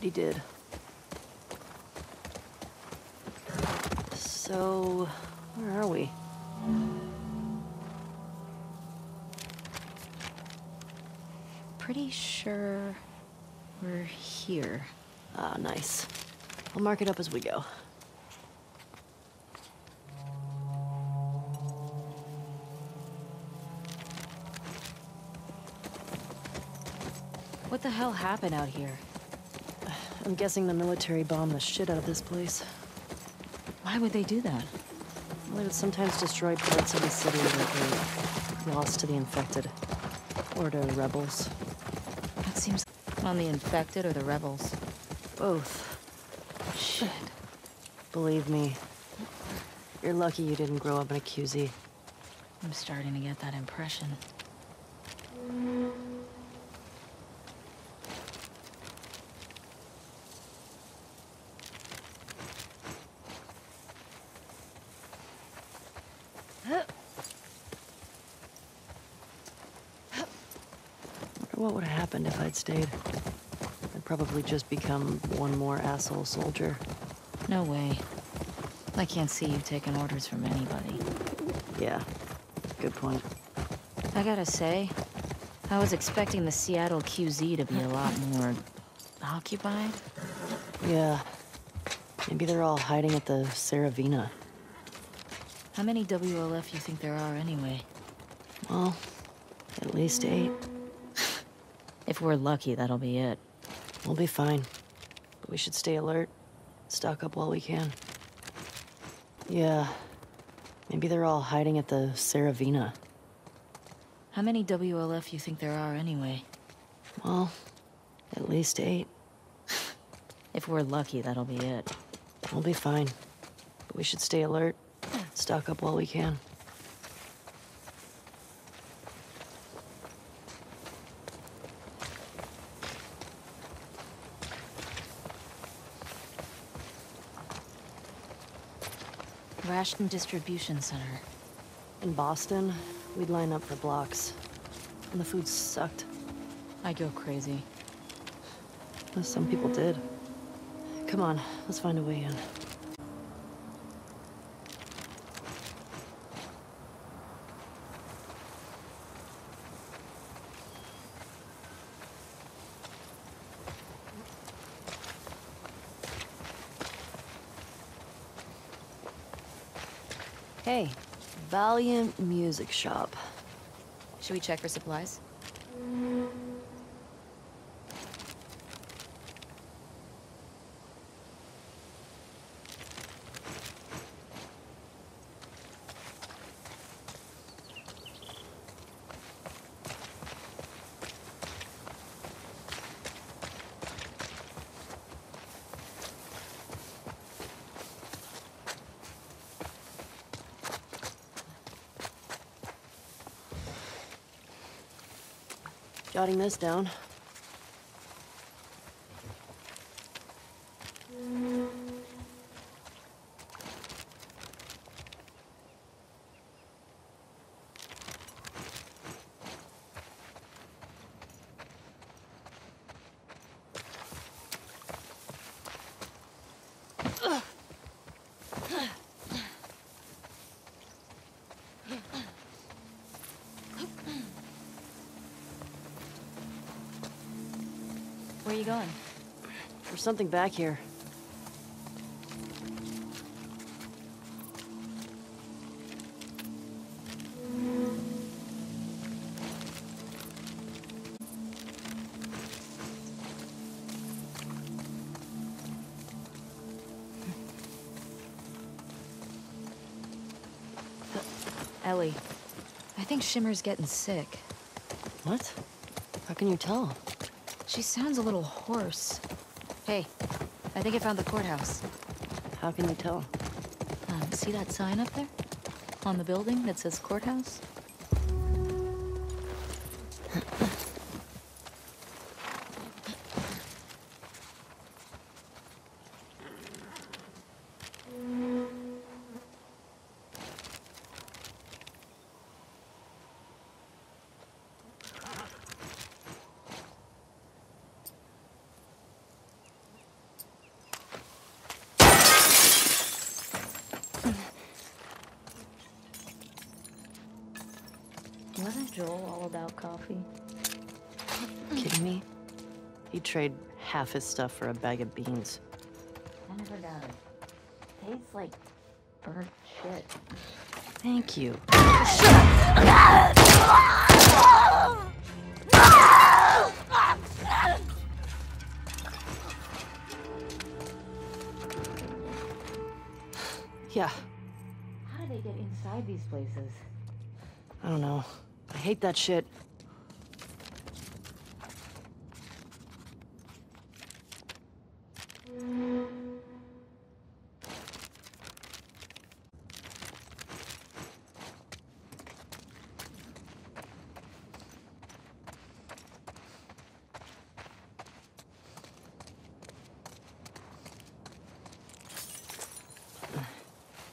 but he did. So, where are we? Pretty sure we're here. Ah, nice. I'll mark it up as we go. What the hell happened out here? I'm guessing the military bombed the shit out of this place. Why would they do that? Well, they would sometimes destroy parts of the city that were lost to the infected. Or to rebels. That seems on the infected or the rebels. Both. Shit. Believe me. You're lucky you didn't grow up in a QZ. I'm starting to get that impression. What would have happened if I'd stayed? I'd probably just become one more asshole soldier. No way. I can't see you taking orders from anybody. Yeah, good point. I gotta say, I was expecting the Seattle QZ to be a lot more occupied. Yeah. Maybe they're all hiding at the Saravina. How many WLF you think there are anyway? Well, at least eight. If we're lucky, that'll be it. We'll be fine. But we should stay alert. Stock up while we can. Yeah. Maybe they're all hiding at the Saravina. How many WLF you think there are anyway? Well, at least eight. If we're lucky, that'll be it. We'll be fine. But we should stay alert. Stock up while we can. Ration Distribution Center. In Boston, we'd line up for blocks. And the food sucked. I go crazy. Some people did. Come on, let's find a way in. Hey, Valiant Music Shop. Should we check for supplies? Jotting this down. Where are you going? There's something back here. Ellie. I think Shimmer's getting sick. What? How can you tell? She sounds a little hoarse. Hey, I think I found the courthouse. How can you tell? Um, see that sign up there? On the building that says courthouse? Joel all about coffee? Kidding me? He'd trade half his stuff for a bag of beans. I never it. Tastes like burnt shit. Thank you. Yeah, How do they get inside these places? I don't know. I hate that shit.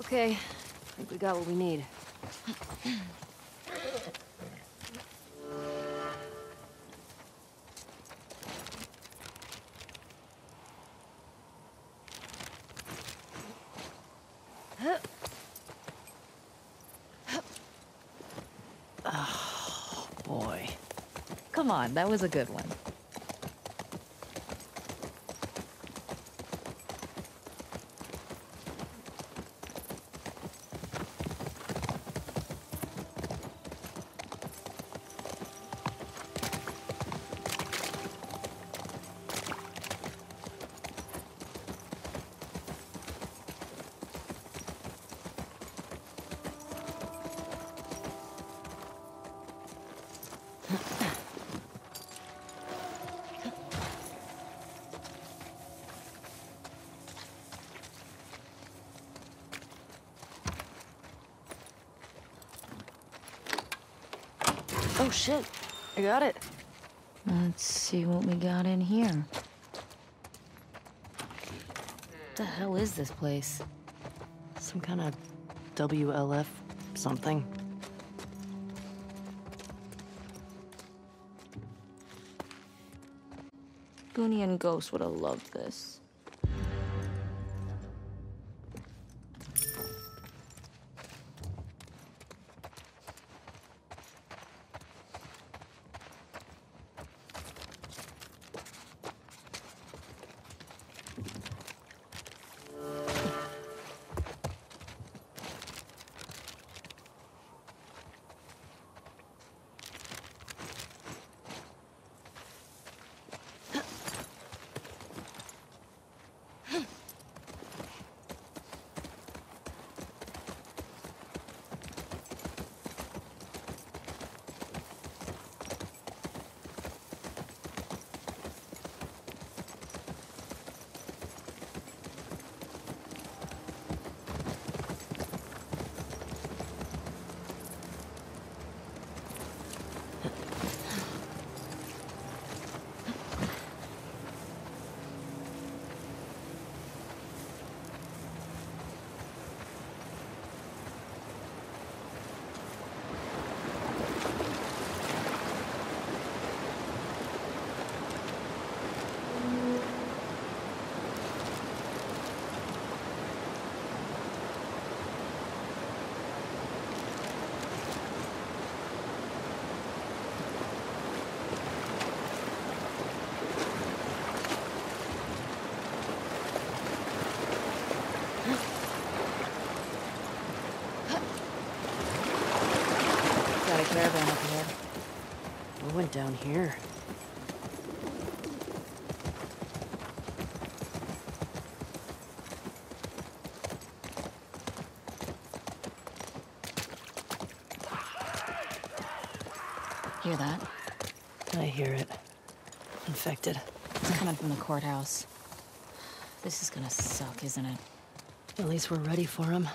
Okay, I think we got what we need. on, that was a good one. Oh shit, I got it. Let's see what we got in here. What the hell is this place? Some kind of WLF something. Booney and Ghost would have loved this. Got a caravan up ahead. We went down here. Hear that? I hear it. Infected. It's coming from the courthouse. This is gonna suck, isn't it? At least we're ready for him.